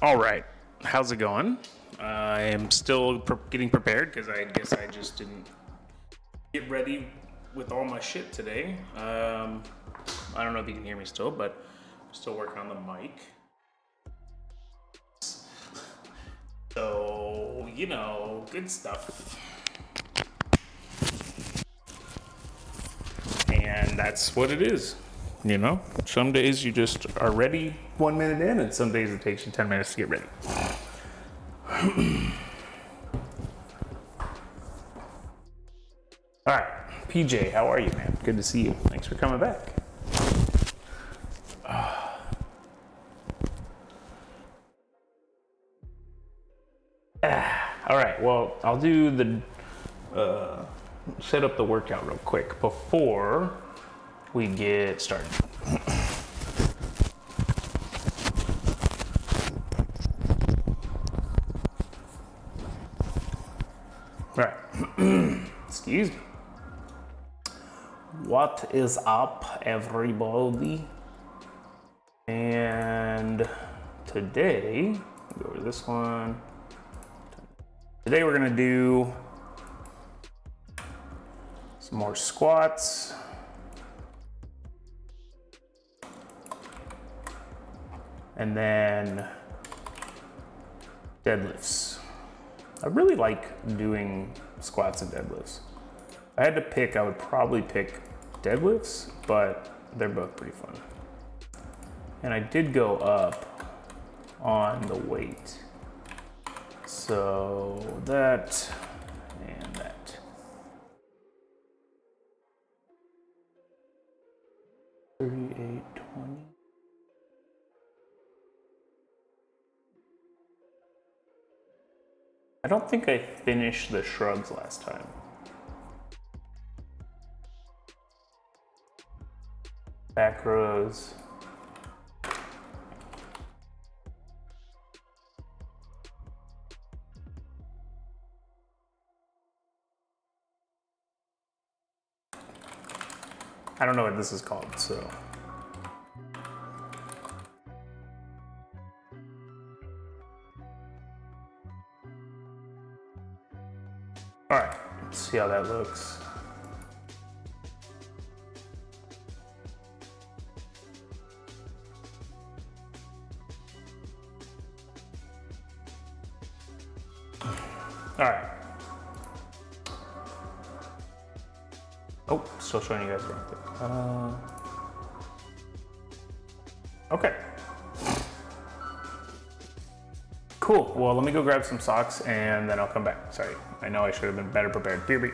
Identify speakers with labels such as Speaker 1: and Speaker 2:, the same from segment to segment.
Speaker 1: All right, how's it going? I am still pre- getting prepared because I guess I just didn't get ready with all my shit today. Um, I don't know if you can hear me still, but I'm still working on the mic. So, you know, good stuff. And that's what it is. You know, some days you just are ready one minute in, and some days it takes you 10 minutes to get ready. All right, PJ, how are you, man? Good to see you. Thanks for coming back. Ah, all right, well, I'll do the uh, set up the workout real quick before we get started. Right. Excuse me. What is up, everybody? And today, go to this one. Today we're gonna do some more squats. And then deadlifts. I really like doing squats and deadlifts. I had to pick, I would probably pick deadlifts, but they're both pretty fun. And I did go up on the weight. So that I don't think I finished the shrugs last time. Back rows. I don't know what this is called, so. See how that looks. All right. Oh, still showing you guys wrong thing. Uh, okay. Cool. Well, let me go grab some socks and then I'll come back. Sorry. I know I should have been better prepared. BRB.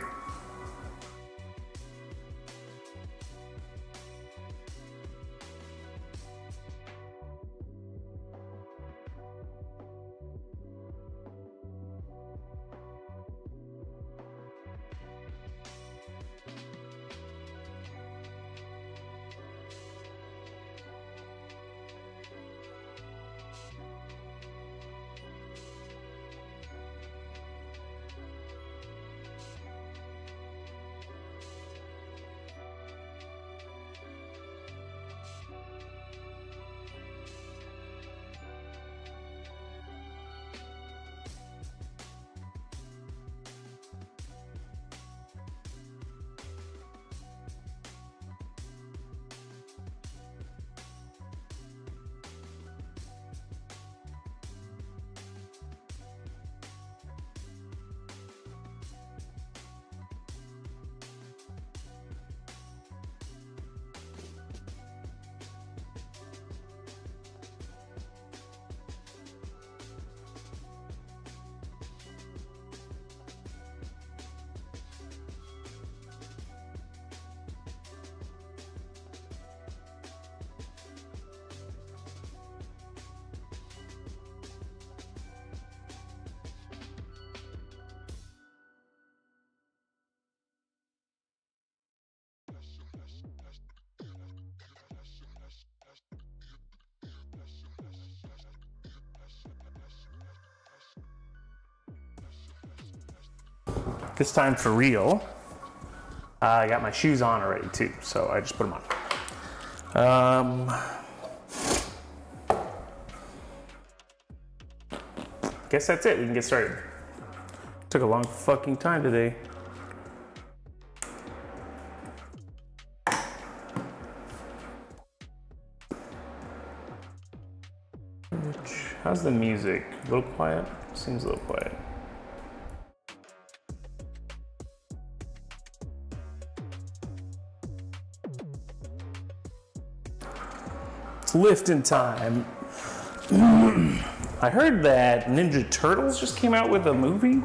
Speaker 1: This time for real. Uh, I got my shoes on already too, so I just put them on. Um, guess that's it. We can get started. Took a long fucking time today. How's the music? A little quiet? Seems a little quiet. Lifting time. I heard that Ninja Turtles just came out with a movie.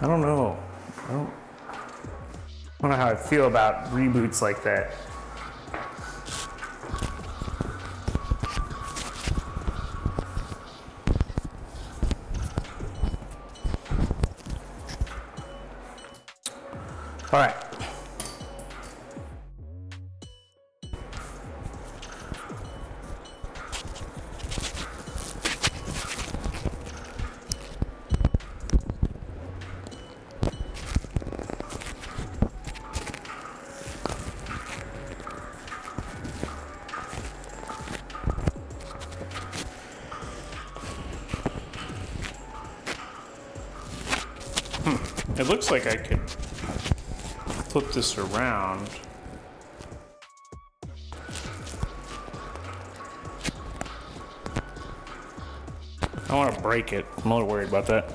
Speaker 1: I don't know. I don't, I don't know how I feel about reboots like that. Like I could flip this around. I want to break it. I'm a little worried about that.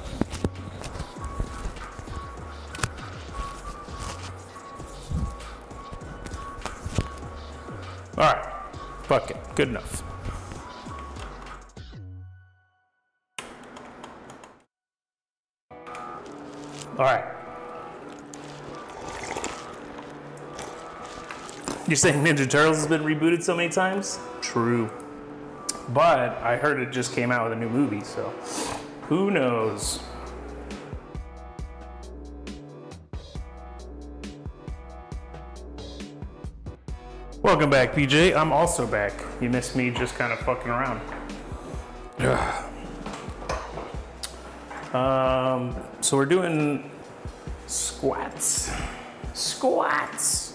Speaker 1: All right, fuck it, good enough. You're saying Ninja Turtles has been rebooted so many times? True. But I heard it just came out with a new movie, so who knows? Welcome back, PJ. I'm also back. You missed me just kind of fucking around. Um, so we're doing squats. Squats.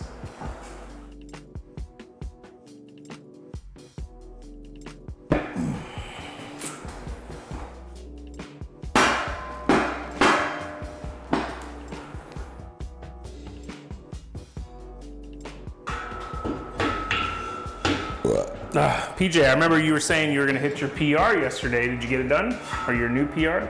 Speaker 1: PJ, I remember you were saying you were going to hit your PR yesterday. Did you get it done? Or your new PR?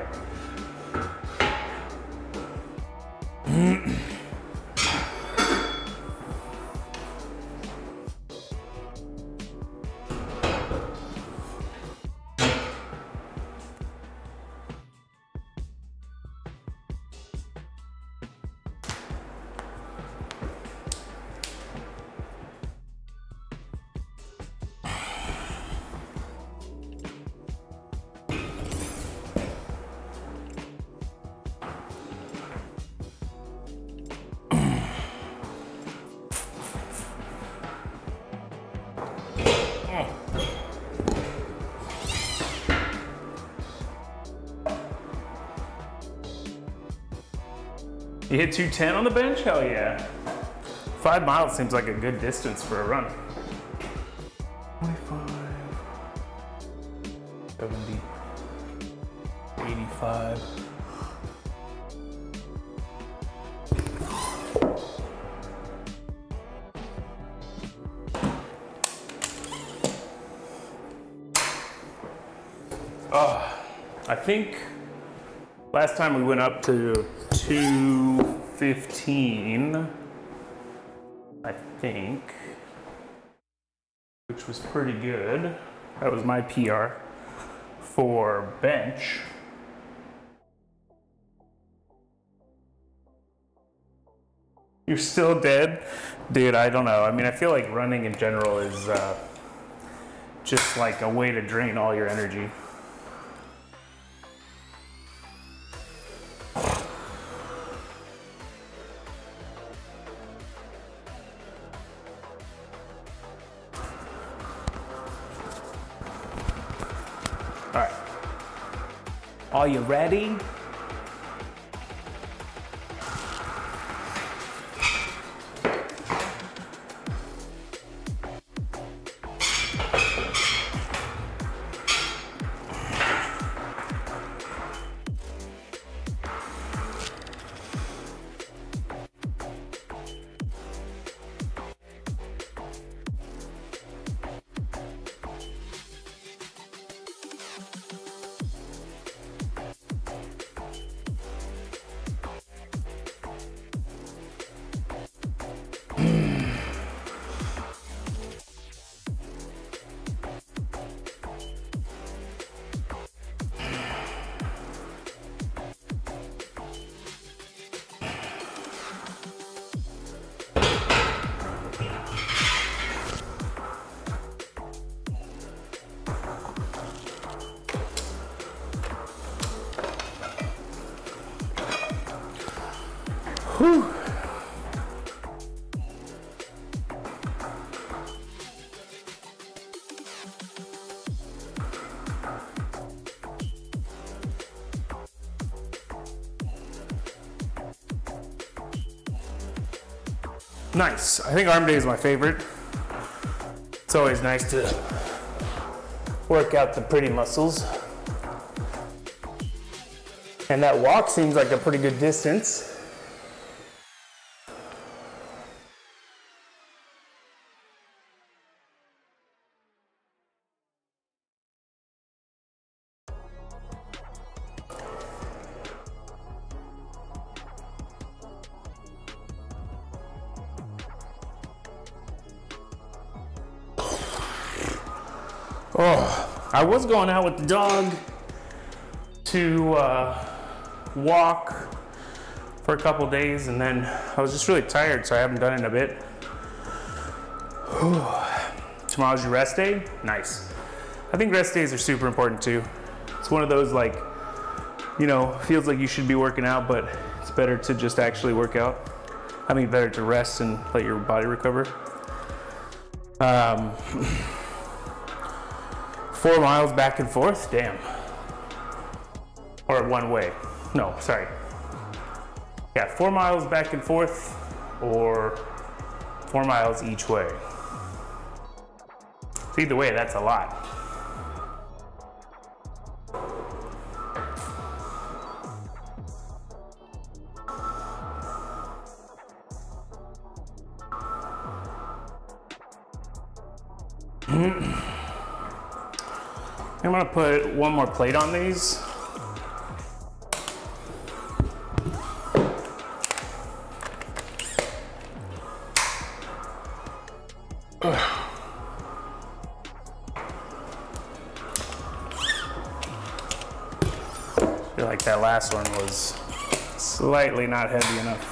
Speaker 1: You 210 on the bench? Hell yeah. Five miles seems like a good distance for a run. 25, 70, 85. Oh, I think last time we went up to 215, I think, which was pretty good. That was my PR for bench. You're still dead? Dude, I don't know. I mean, I feel like running in general is uh, just like a way to drain all your energy. Are you ready? Nice. I think arm day is my favorite. It's always nice to work out the pretty muscles. And that walk seems like a pretty good distance. Oh, I was going out with the dog to uh, walk for a couple days and then I was just really tired so I haven't done it in a bit. Tomorrow's your rest day? Nice. I think rest days are super important too. It's one of those like, you know, feels like you should be working out, but it's better to just actually work out. I mean, better to rest and let your body recover. Um, Four miles back and forth? Damn. Or one way. No, sorry. Yeah, four miles back and forth or four miles each way. So either way, that's a lot. Put one more plate on these. I feel like that last one was slightly not heavy enough.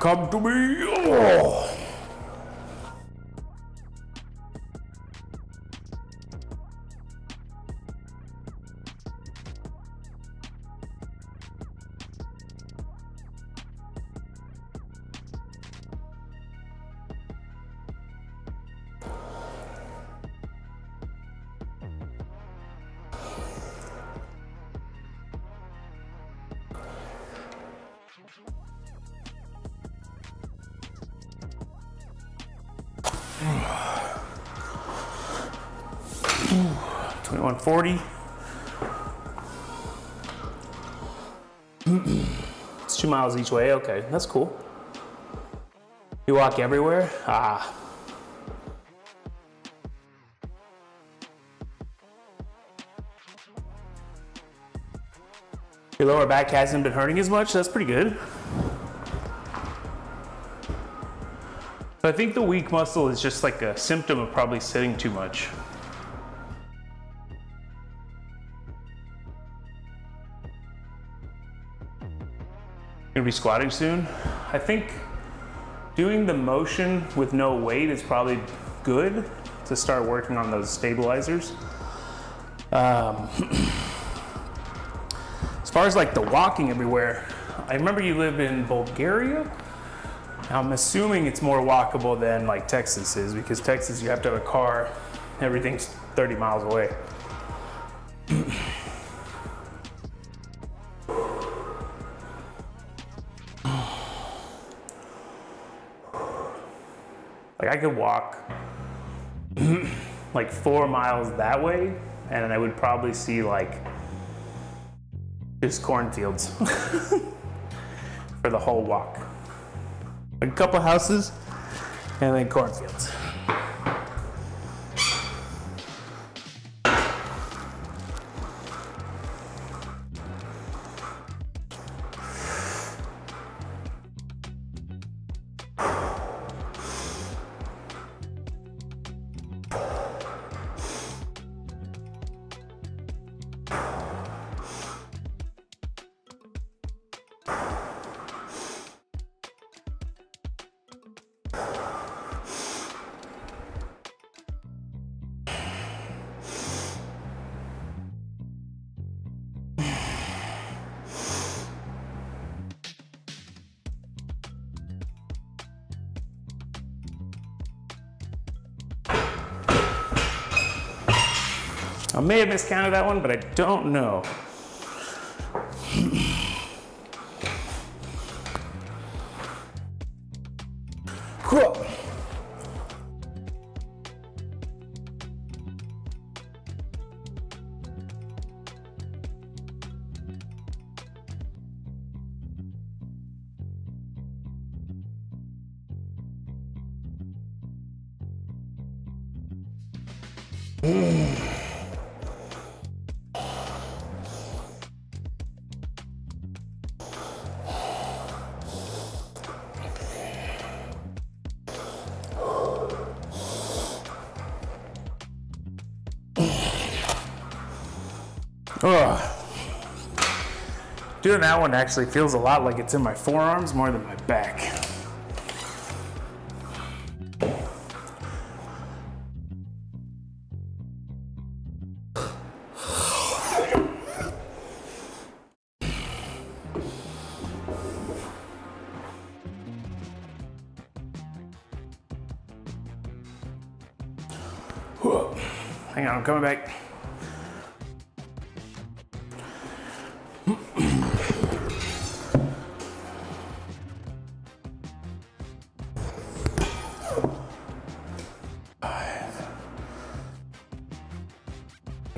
Speaker 1: Come to me. Oh. Twenty-one forty. it's two miles each way. Okay, that's cool. You walk everywhere? Ah. Your lower back hasn't been hurting as much. That's pretty good. I think the weak muscle is just like a symptom of probably sitting too much. Gonna be squatting soon. I think doing the motion with no weight is probably good to start working on those stabilizers. Um, as far as like the walking everywhere, I remember you live in Bulgaria. I'm assuming it's more walkable than like Texas is because Texas you have to have a car. Everything's 30 miles away. Could walk like four miles that way and I would probably see like just cornfields for the whole walk. A couple houses and then cornfields. May have miscounted that one, but I don't know. Doing that one actually feels a lot like it's in my forearms more than my back. Hang on, I'm coming back.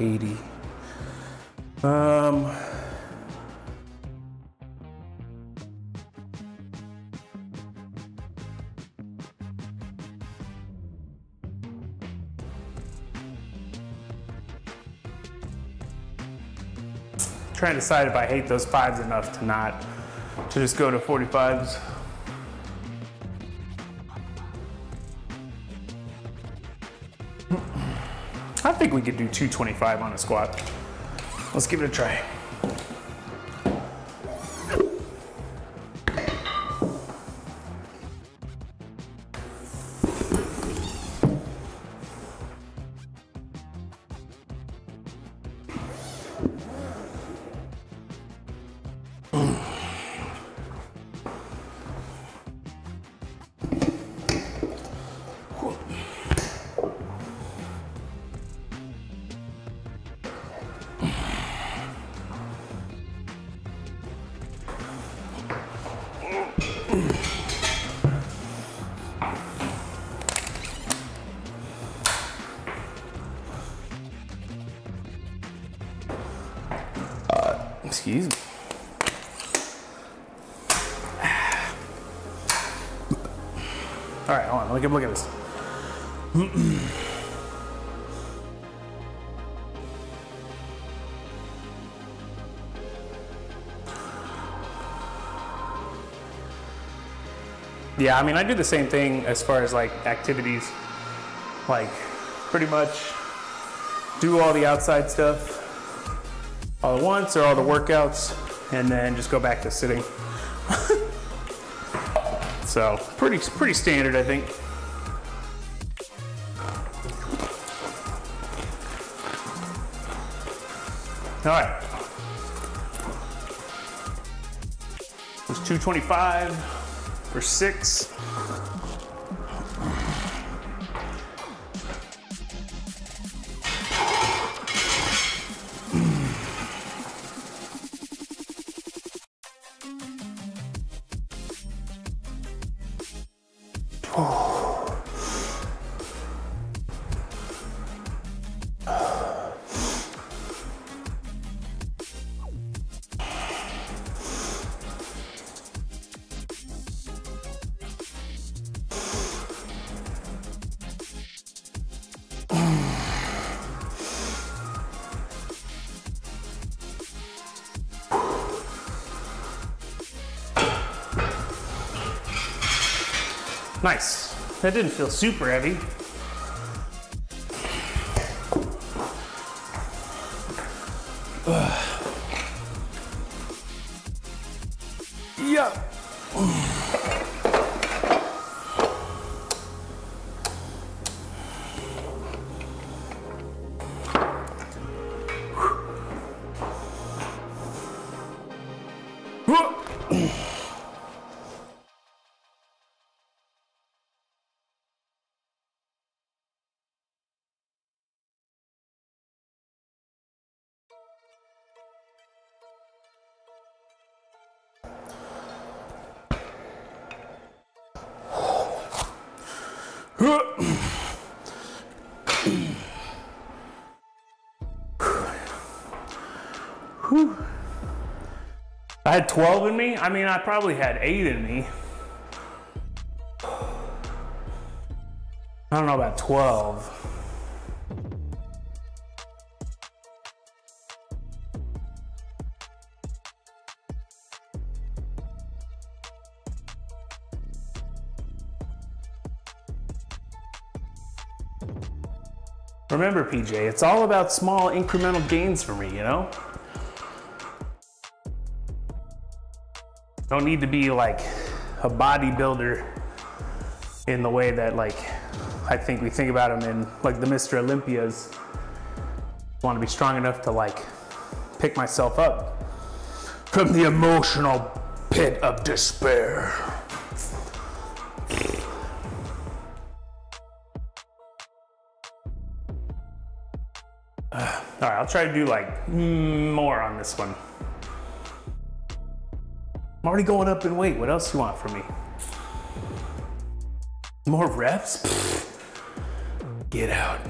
Speaker 1: Eighty. Um. Trying to decide if I hate those fives enough to not to just go to 45s. Think we could do 225 on a squat. Let's give it a try. Hold on. Look at look at this. yeah, I mean, I do the same thing as far as like activities. Like, pretty much do all the outside stuff all at once or all the workouts and then just go back to sitting. so pretty, pretty standard, I think. All right. It was 225 for six. Nice. That didn't feel super heavy. I had 12 in me. I mean, I probably had eight in me. I don't know about 12. Remember, PJ, it's all about small incremental gains for me, you know? Don't need to be like a bodybuilder in the way that like I think we think about them in like the Mr. Olympias. Want to be strong enough to like pick myself up from the emotional pit of despair. All right, I'll try to do like more on this one. I'm already going up in weight. What else you want from me? More reps? Get out.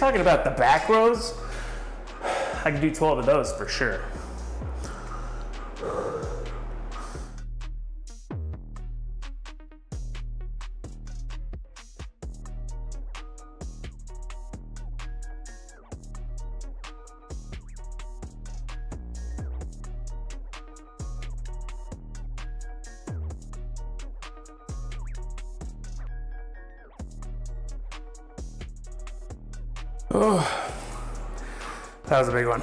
Speaker 1: Talking about the back rows, I can do 12 of those for sure. Was a big one.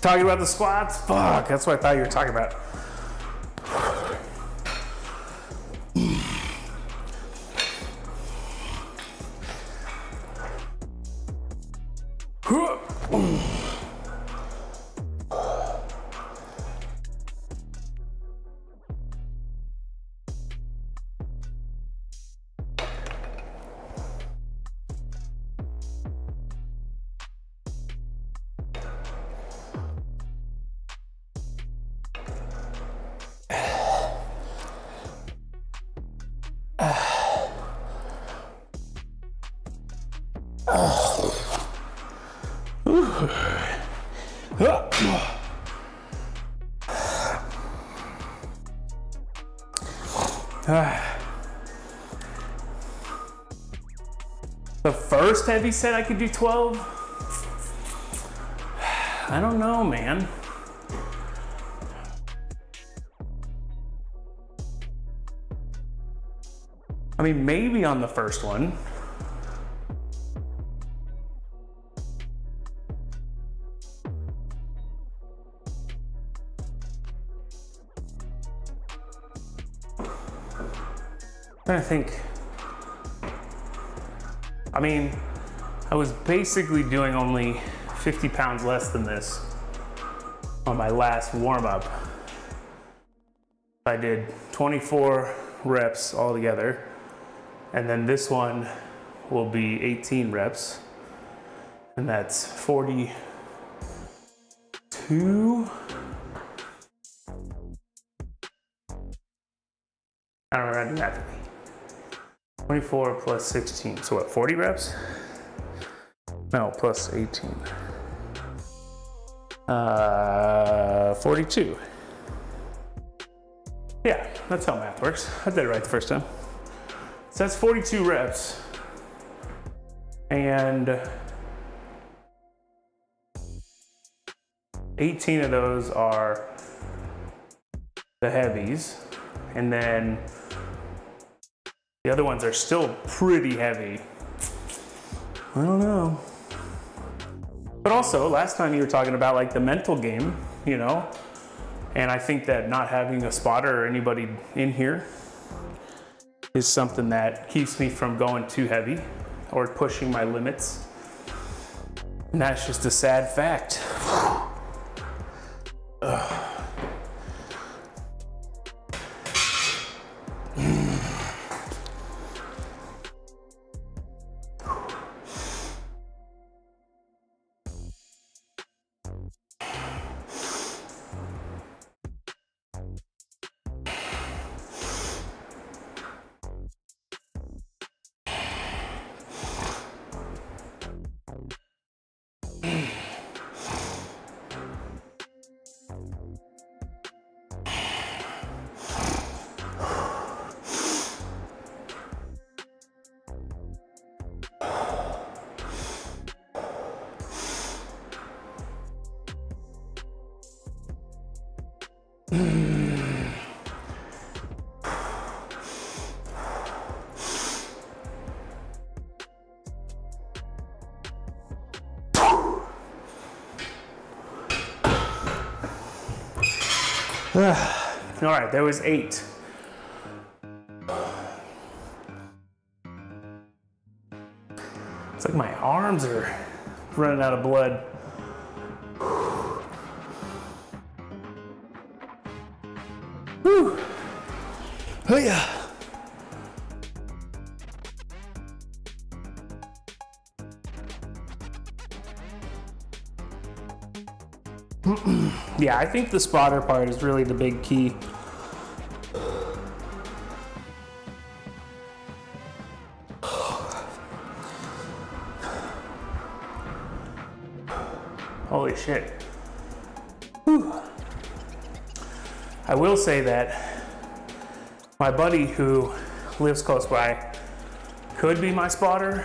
Speaker 1: Talking about the squats? Fuck, that's what I thought you were talking about. first heavy set I could do 12? I don't know, man. I mean, maybe on the first one. I think. I mean, I was basically doing only 50 pounds less than this on my last warm up. I did 24 reps altogether, and then this one will be 18 reps, and that's 42. I don't remember that. 24 plus 16, so what, 40 reps? No, plus 18. Uh, 42. Yeah, that's how math works. I did it right the first time. So that's 42 reps. And 18 of those are the heavies. And then the other ones are still pretty heavy. I don't know. But also, last time you were talking about like the mental game, you know, and I think that not having a spotter or anybody in here is something that keeps me from going too heavy or pushing my limits. And that's just a sad fact. Right, there was eight. It's like my arms are running out of blood. Whew. Oh yeah. yeah, I think the spotter part is really the big key. Say that my buddy who lives close by could be my spotter.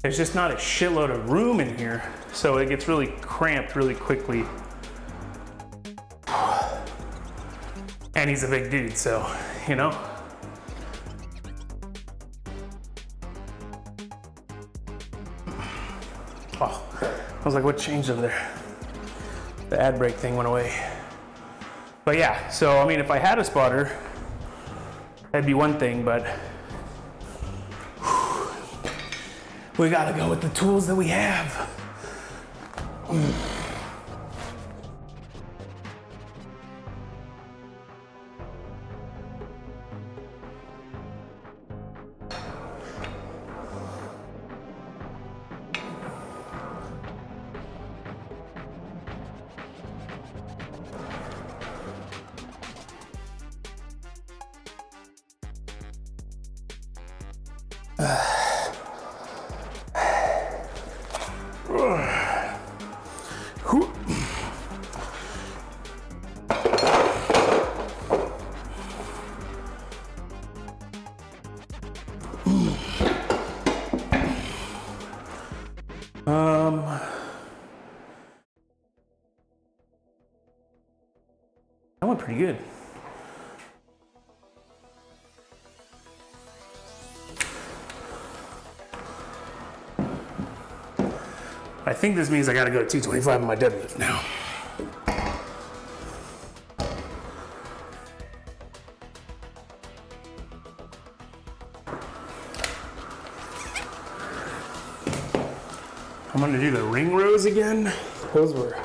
Speaker 1: There's just not a shitload of room in here, so it gets really cramped really quickly. And he's a big dude, so, you know. Oh, I was like, what changed over there? The ad break thing went away. But yeah, so I mean, if I had a spotter, that'd be one thing, but we gotta go with the tools that we have. Um, good. I think this means I gotta go to 225 on my deadlift now. I'm gonna do the ring rows again. Those were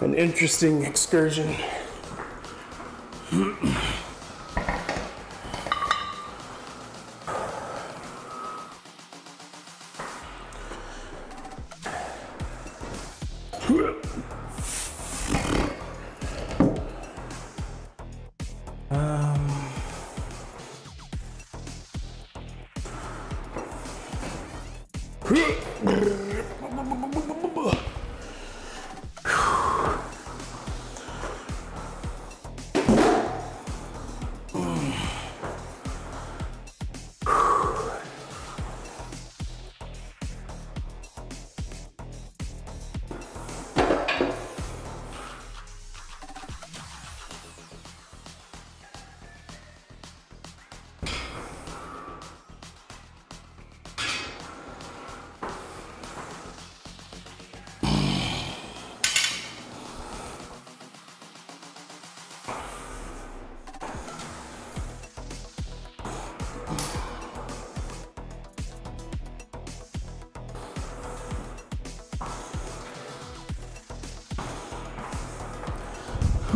Speaker 1: an interesting excursion. Mm-hmm.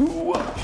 Speaker 1: 우!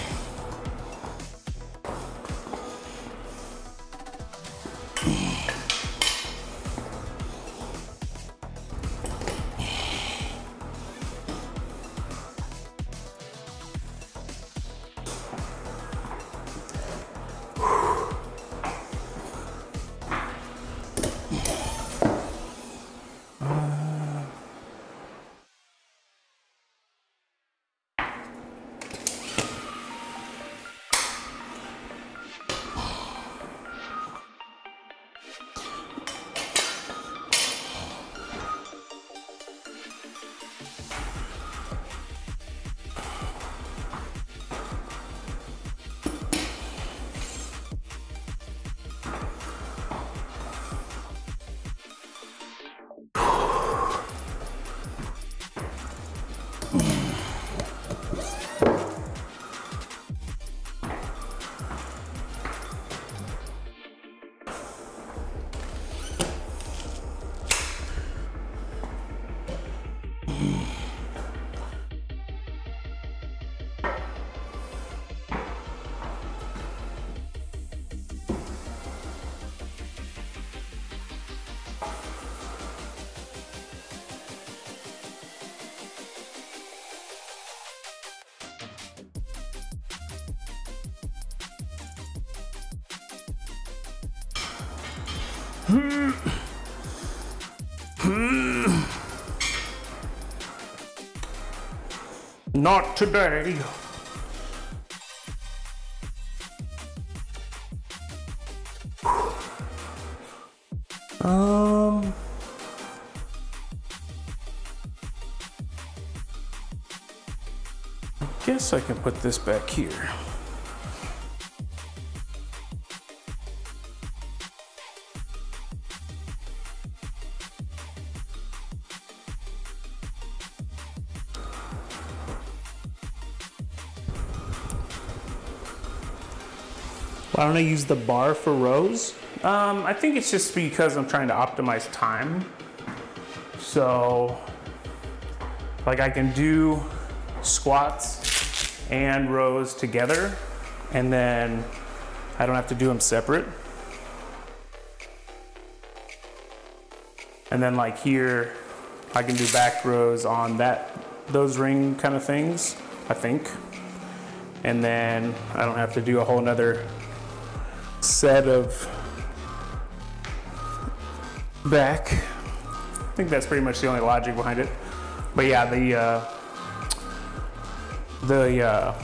Speaker 1: Not today. Um. I guess I can put this back here. Why don't I use the bar for rows? Um, I think it's just because I'm trying to optimize time. So, like I can do squats and rows together, and then I don't have to do them separate. And then like here, I can do back rows on that, those ring kind of things, I think. And then I don't have to do a whole nother set of back. I think that's pretty much the only logic behind it. But yeah, the uh, the uh,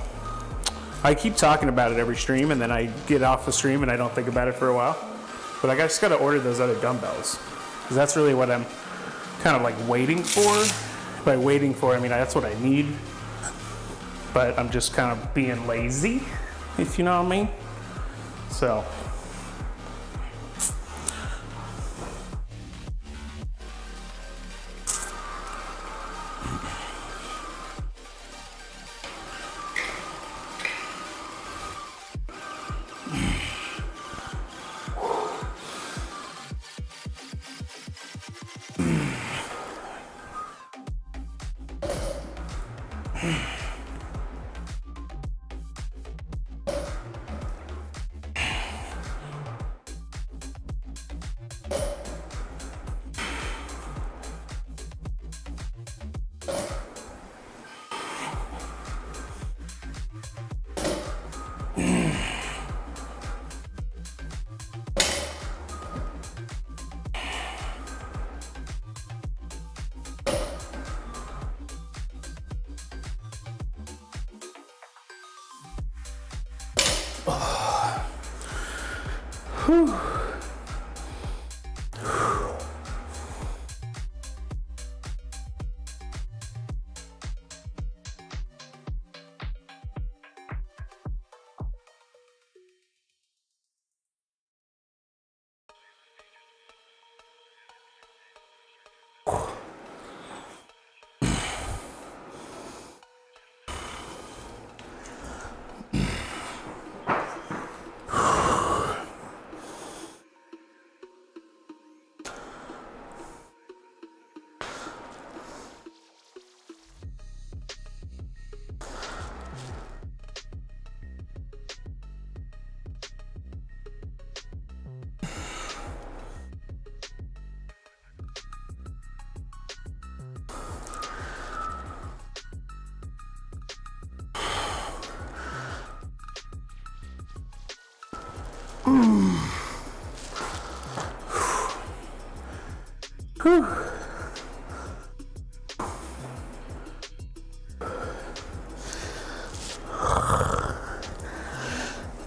Speaker 1: I keep talking about it every stream, and then I get off the stream and I don't think about it for a while. But I just got to order those other dumbbells because that's really what I'm kind of like waiting for. By waiting for, I mean that's what I need. But I'm just kind of being lazy, if you know what I mean. So.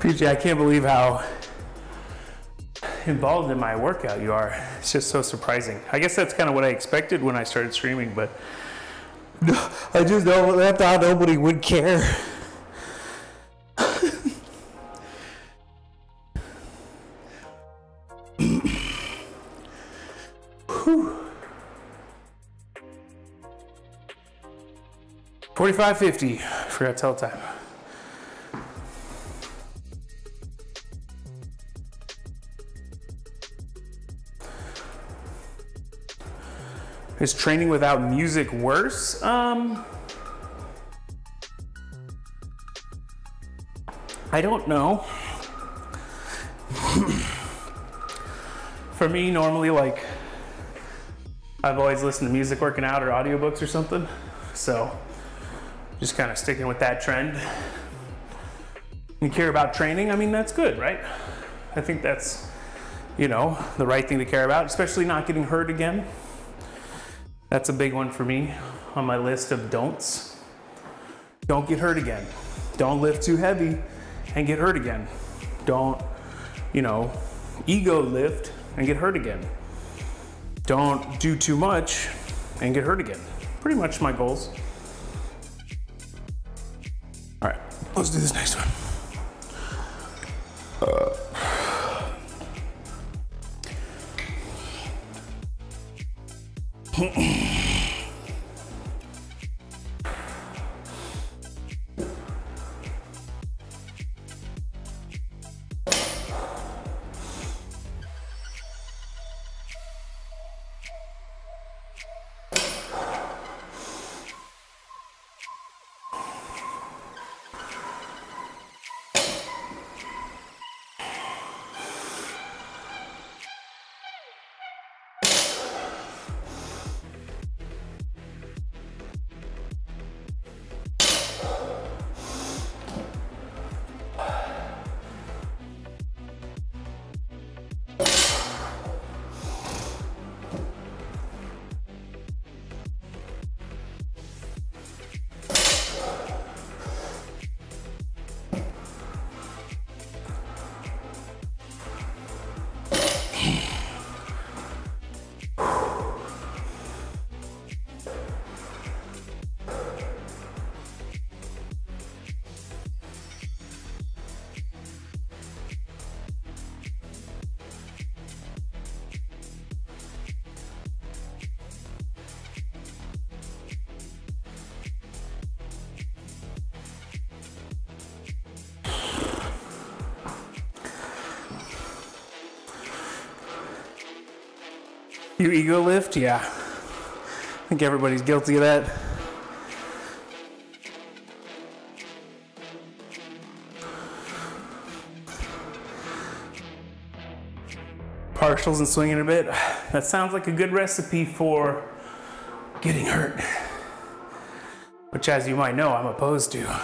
Speaker 1: PJ, I can't believe how involved in my workout you are. It's just so surprising. I guess that's kind of what I expected when I started streaming, but
Speaker 2: I just don't, thought nobody would care.
Speaker 1: Forty-five fifty. Forgot to tell time. Is training without music worse? Um, I don't know. For me, normally, like, I've always listened to music working out or audiobooks or something. So, just kind of sticking with that trend. You care about training, I mean, that's good, right? I think that's, you know, the right thing to care about, especially not getting hurt again. That's a big one for me on my list of don'ts. Don't get hurt again. Don't lift too heavy and get hurt again. Don't, you know, ego lift and get hurt again. Don't do too much and get hurt again. Pretty much my goals. Let's do this next one. Uh. Your ego lift? Yeah. I think everybody's guilty of that. Partials and swinging a bit. That sounds like a good recipe for getting hurt, which as you might know, I'm opposed to.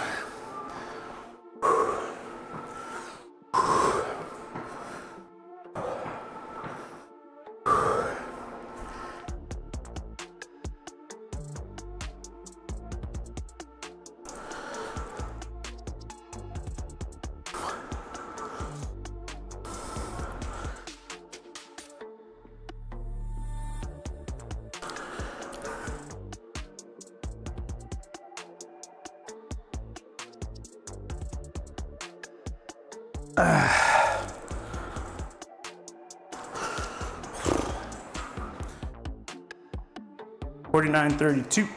Speaker 1: 3932.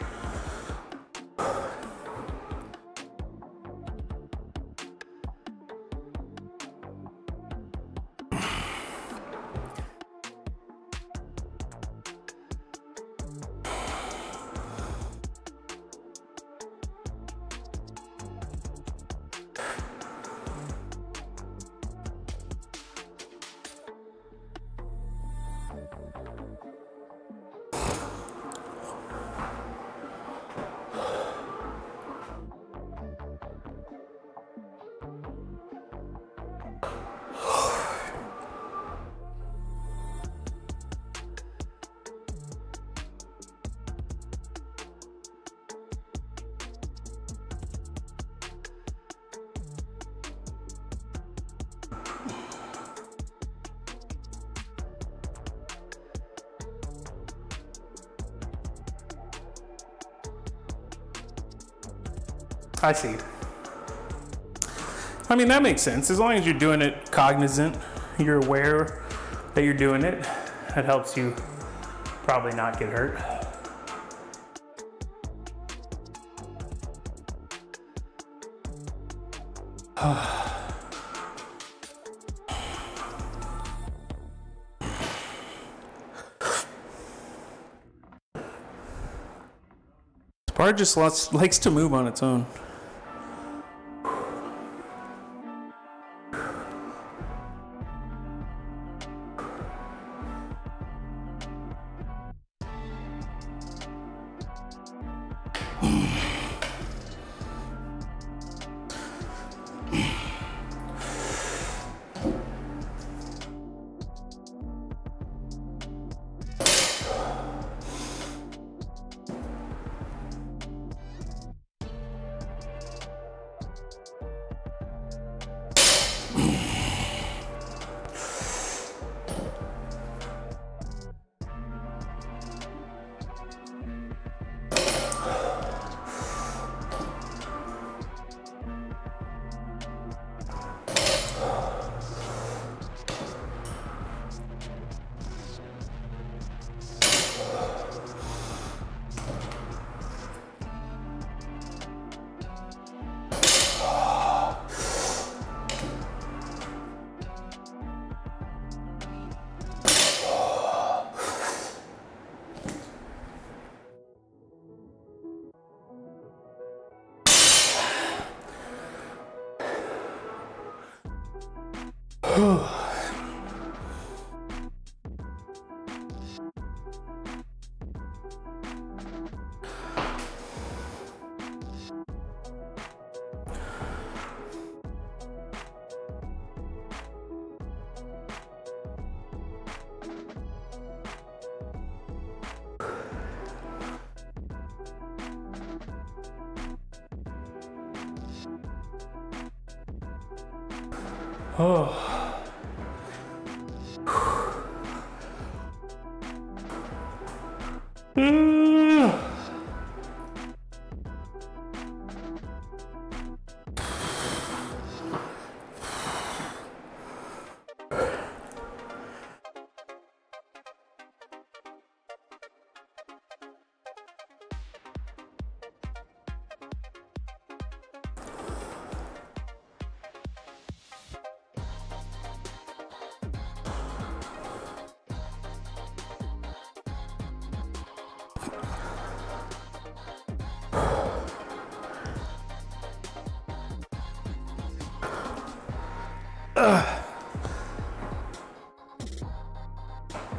Speaker 1: I see. I mean, that makes sense. As long as you're doing it cognizant, you're aware that you're doing it, that helps you probably not get hurt. Bar just likes to move on its own.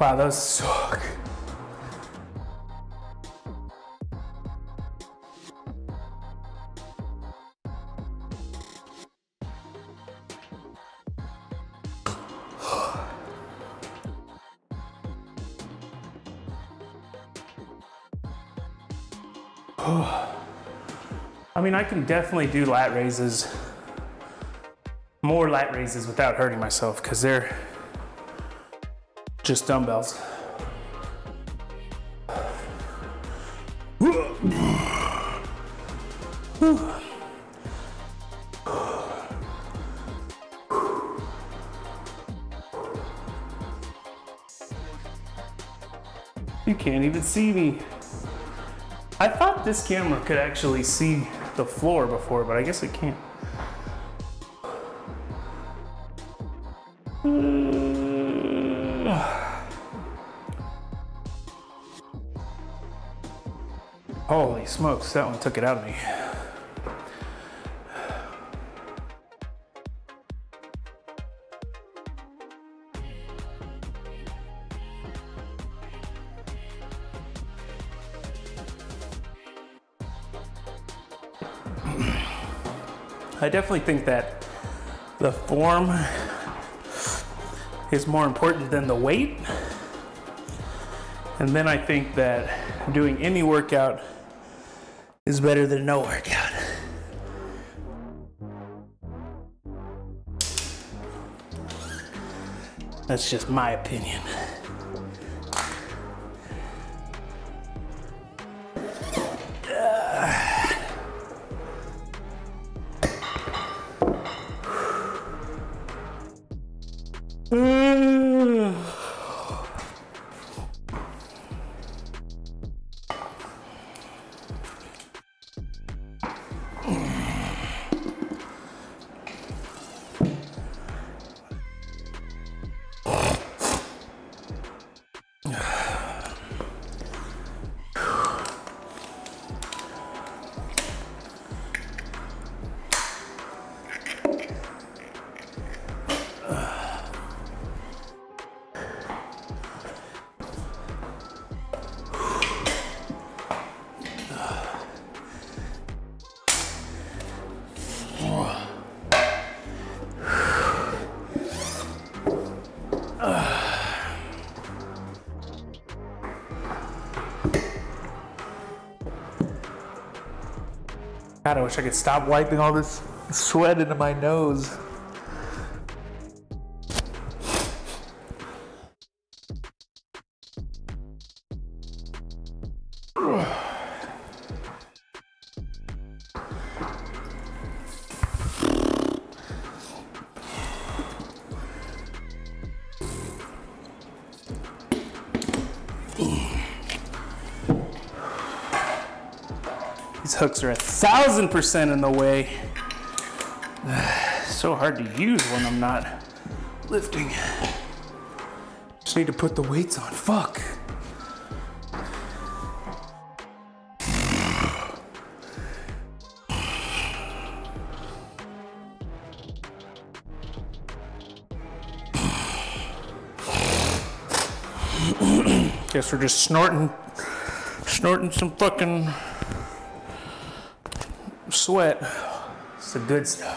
Speaker 1: Wow, those suck. I mean, I can definitely do lat raises, more lat raises without hurting myself because they're just dumbbells. You can't even see me. I thought this camera could actually see the floor before, but I guess it can't. That one took it out of me. I definitely think that the form is more important than the weight. And then I think that doing any workout is better than no workout. That's just my opinion. Wish I could stop wiping all this sweat into my nose. These hooks are a thousand percent in the way. So hard to use when I'm not lifting. Just need to put the weights on. Fuck. Guess we're just snorting, snorting some fucking sweat. It's the good stuff.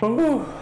Speaker 1: Uf.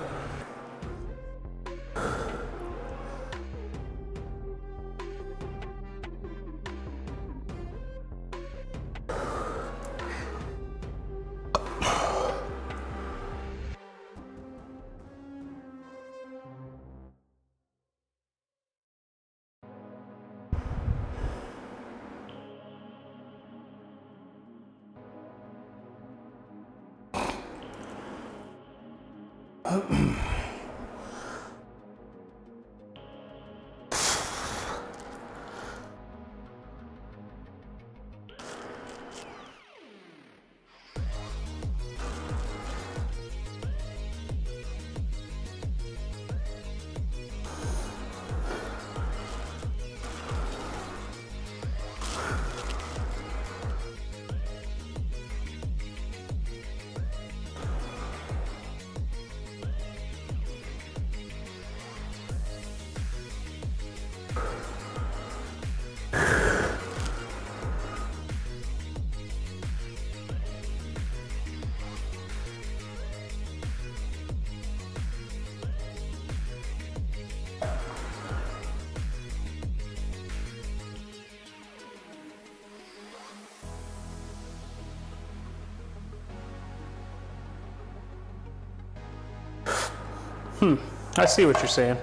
Speaker 1: Ooh. I see what you're saying.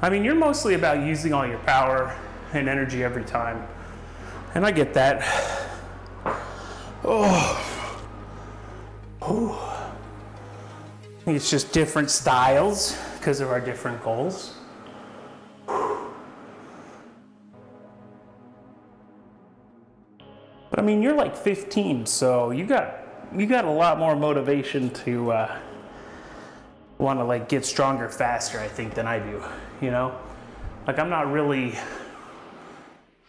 Speaker 1: I mean, you're mostly about using all your power and energy every time. And I get that. Oh. Oh. It's just different styles because of our different goals. But I mean, you're like 15, so you got you got a lot more motivation to uh, want to like get stronger faster i think than i do you know? Like i'm not really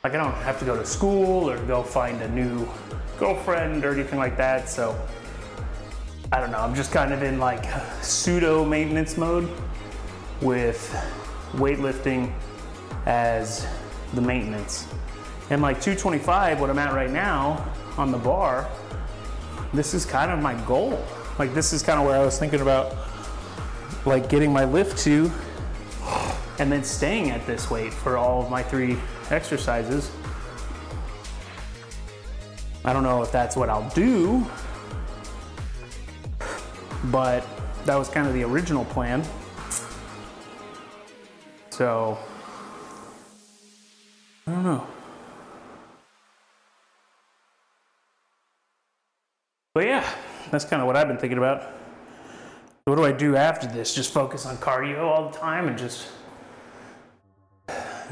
Speaker 1: like i don't have to go to school or go find a new girlfriend or anything like that so i don't know. I'm just kind of in like pseudo maintenance mode with weightlifting as the maintenance. And like 225 what i'm at right now on the bar this is kind of my goal. Like this is kind of where i was thinking about like getting my lift to and then staying at this weight for all of my three exercises. I don't know if that's what I'll do, but that was kind of the original plan. So, I don't know. But yeah, that's kind of what I've been thinking about. What do I do after this? Just focus on cardio all the time and just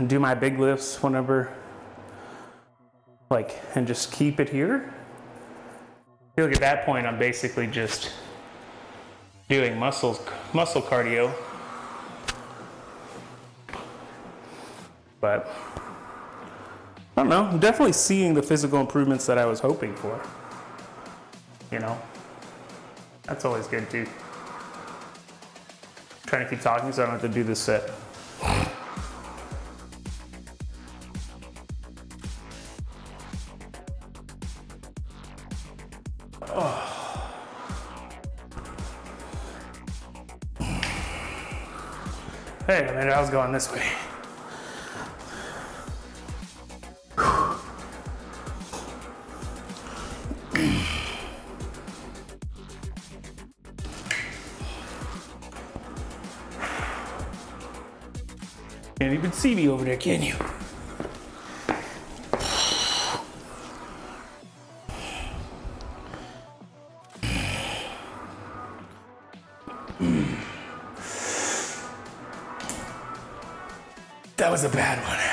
Speaker 1: do my big lifts whenever, like, and just keep it here? I feel like at that point, I'm basically just doing muscles, muscle cardio. But I don't know. I'm definitely seeing the physical improvements that I was hoping for. You know, that's always good too trying to keep talking so I don't have to do this set. Oh. Hey, I mean, I was going this way. See me over there, can you? Hmm. Hmm. That was a bad one.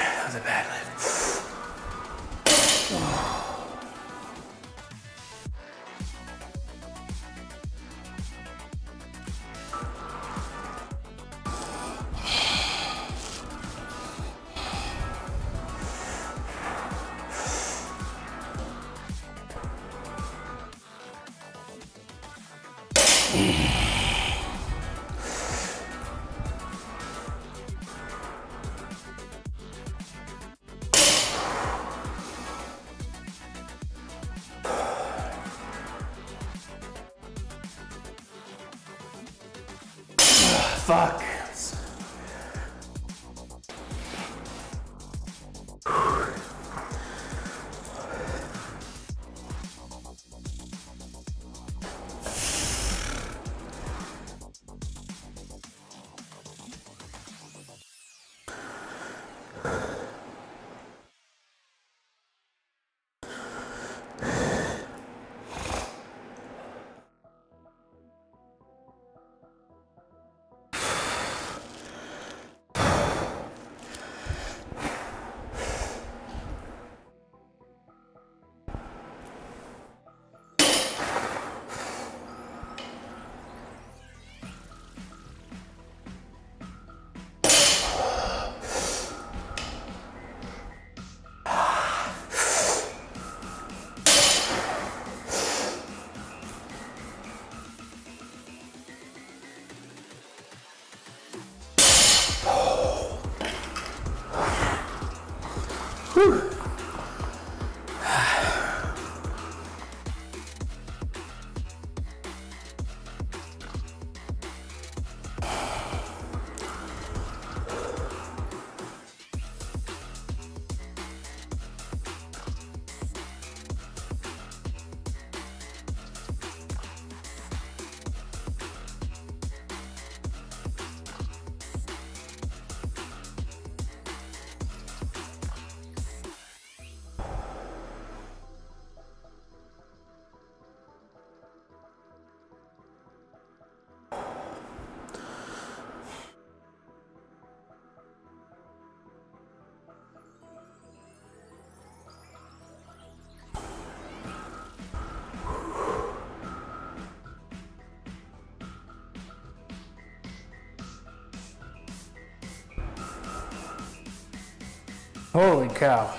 Speaker 1: Holy cow.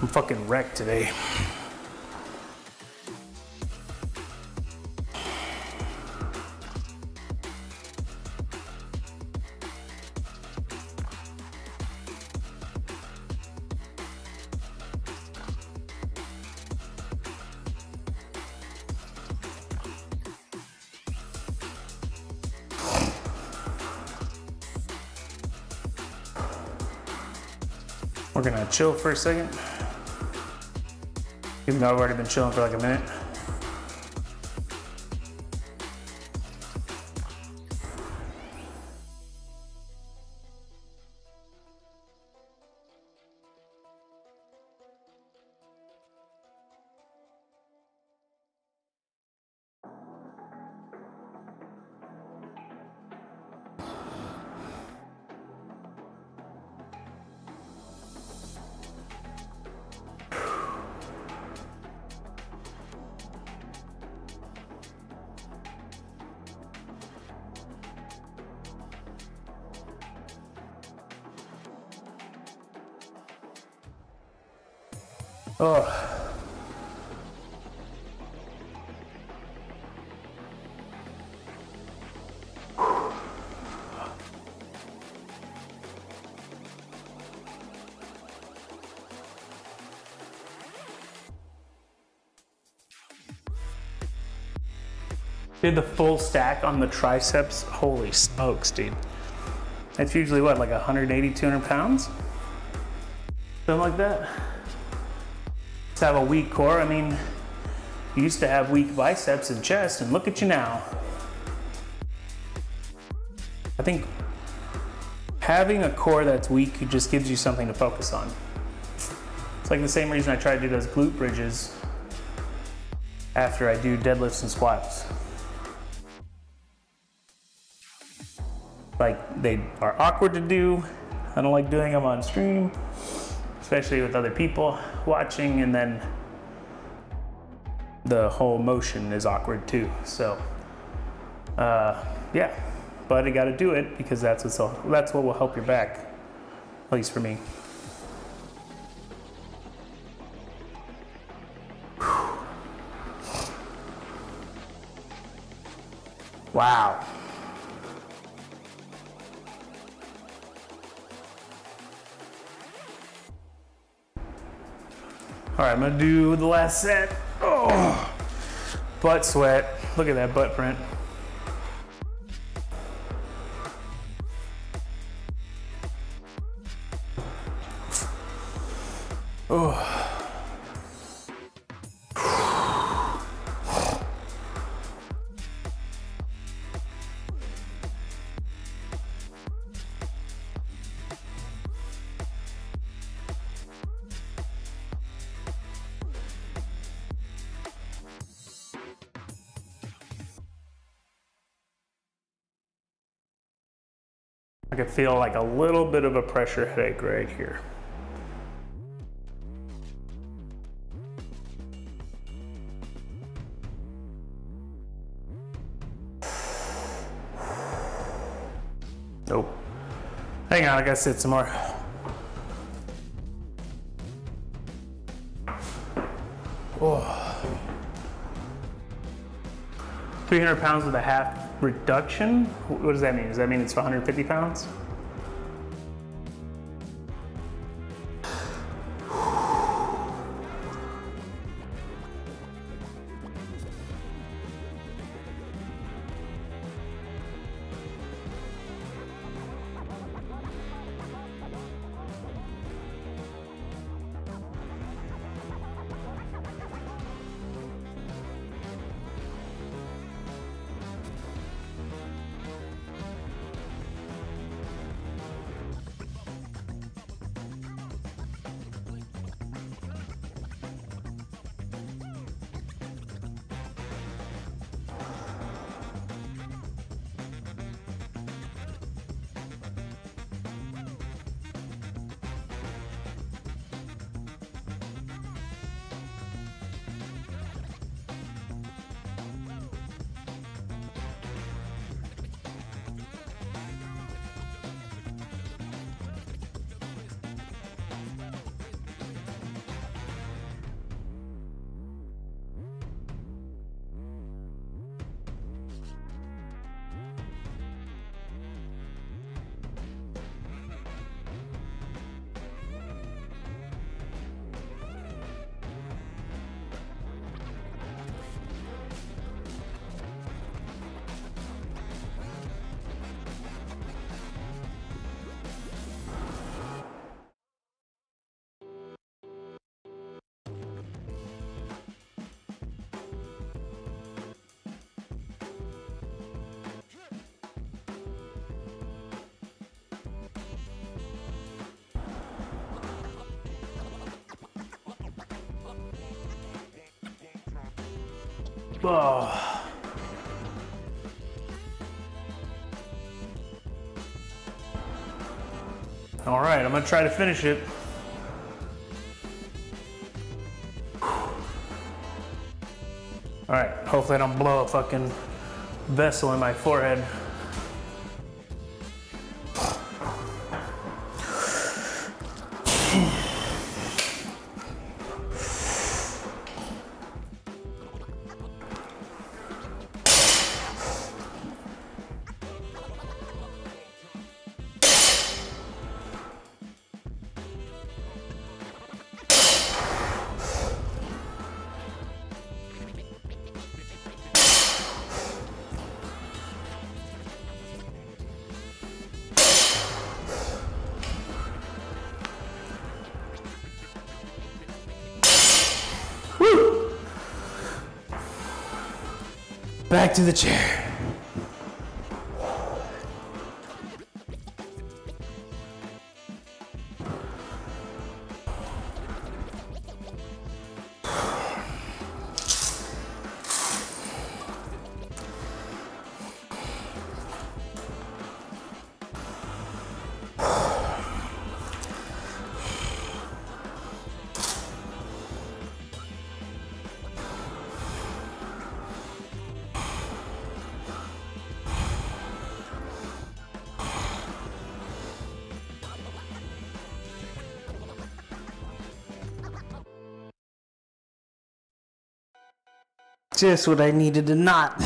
Speaker 1: I'm fucking wrecked today. We're gonna chill for a second. Even though I've already been chilling for like a minute. Did the full stack on the triceps. Holy smokes, dude. That's usually what, like 180, 200 pounds? Something like that. Just have a weak core. I mean, you used to have weak biceps and chest, and look at you now. I think having a core that's weak just gives you something to focus on. It's like the same reason I try to do those glute bridges after I do deadlifts and squats. They are awkward to do. I don't like doing them on stream, especially with other people watching, and then the whole motion is awkward too. So, uh, yeah, but I got to do it because that's what's that's what will help your back, at least for me. All right, I'm gonna do the last set. Oh, butt sweat. Look at that butt print. Feel like a little bit of a pressure headache right here. Nope. Hang on, I gotta sit some more. Oh. 300 pounds with a half reduction? What does that mean? Does that mean it's 150 pounds? Oh. All right, I'm gonna try to finish it. All right, hopefully I don't blow a fucking vessel in my forehead. Back to the chair. Just what I needed to not.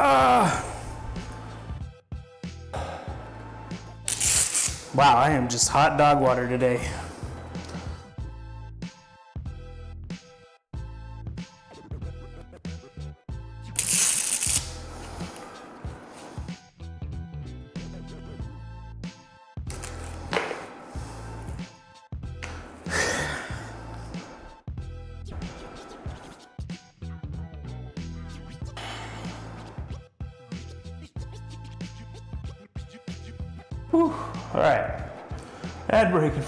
Speaker 1: Ah. Wow, I am just hot dog water today.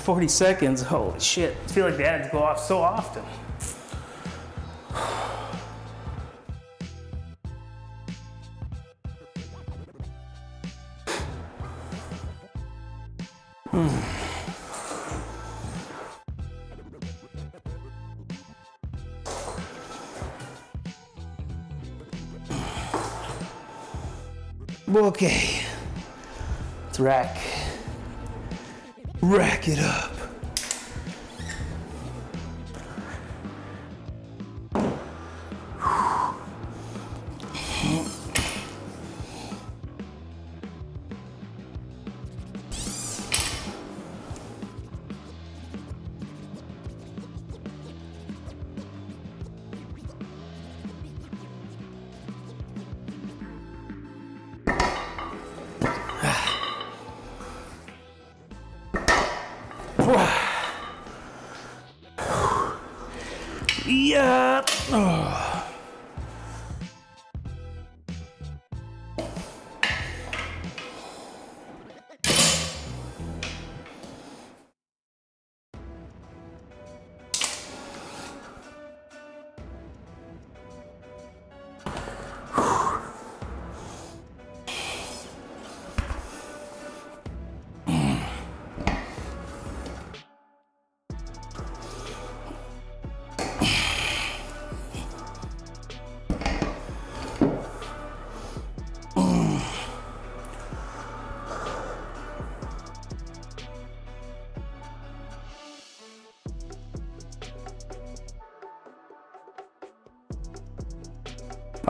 Speaker 1: 40 seconds. Holy shit. I feel like the ads go off so often. Hmm. Okay. Let's rack. Rack it up.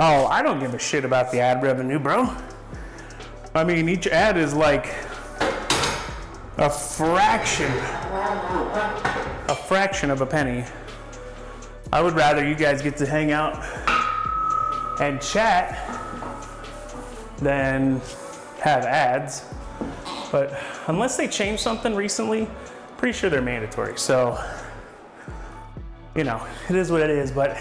Speaker 1: Oh, I don't give a shit about the ad revenue, bro. I mean, each ad is like a fraction, a fraction of a penny. I would rather you guys get to hang out and chat than have ads. But unless they changed something recently, pretty sure they're mandatory. So, you know, it is what it is. But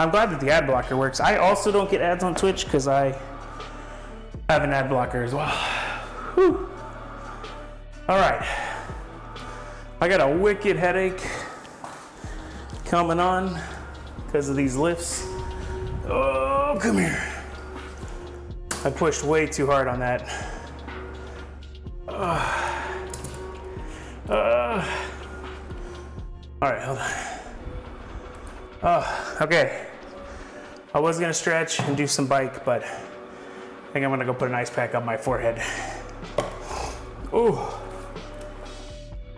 Speaker 1: I'm glad that the ad blocker works. I also don't get ads on Twitch because I have an ad blocker as well. Whew. All right. I got a wicked headache coming on because of these lifts. Oh, come here. I pushed way too hard on that. Uh, uh. All right, hold on. Oh, okay. I was gonna stretch and do some bike, but I think I'm gonna go put an ice pack on my forehead. Ooh.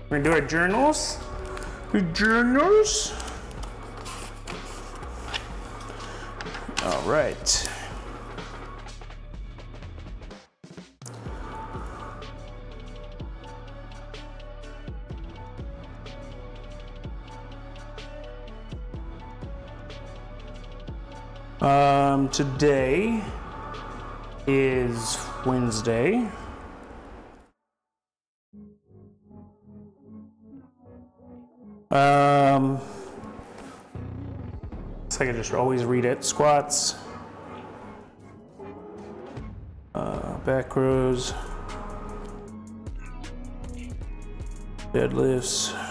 Speaker 1: We're gonna do our journals. Our journals. All right. Today is Wednesday. Um, so I can just always read it. Squats, uh, back rows, deadlifts,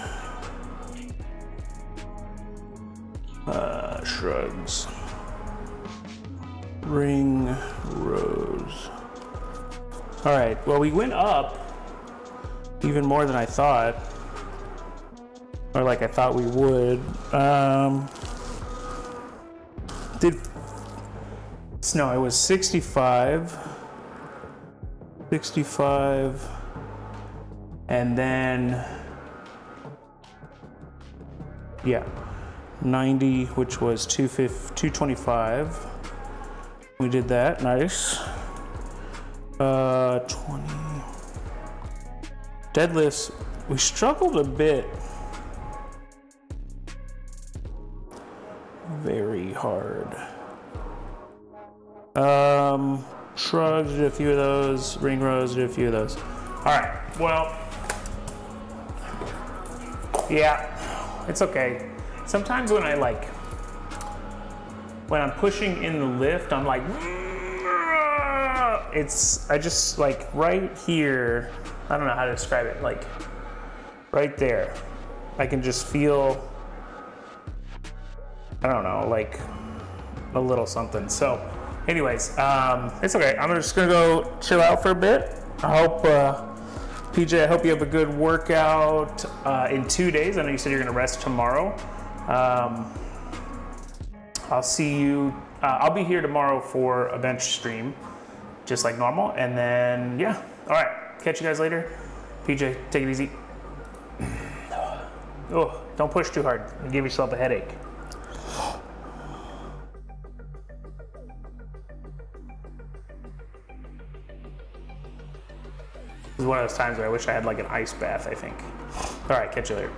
Speaker 1: ring rows. All right, well, we went up even more than I thought, or like I thought we would. Um, did, no, it was 65, 65, and then, yeah, 90, which was 225. We did that, nice. Uh, 20. Deadlifts, we struggled a bit. Very hard. Um, shrugs, did a few of those. Ring rows, did a few of those. All right, well, yeah, it's okay. Sometimes when I like when I'm pushing in the lift, I'm like, It's I just like right here. I don't know how to describe it. Like right there, I can just feel. I don't know, like a little something. So, anyways, um, it's okay. I'm just gonna go chill out for a bit. I hope, uh, PJ, I hope you have a good workout uh, in two days. I know you said you're gonna rest tomorrow. Um, I'll see you. Uh, I'll be here tomorrow for a bench stream, just like normal. And then, yeah. All right. Catch you guys later. PJ, take it easy. Oh, don't push too hard. You give yourself a headache. This is one of those times where I wish I had like an ice bath, I think. All right, catch you later.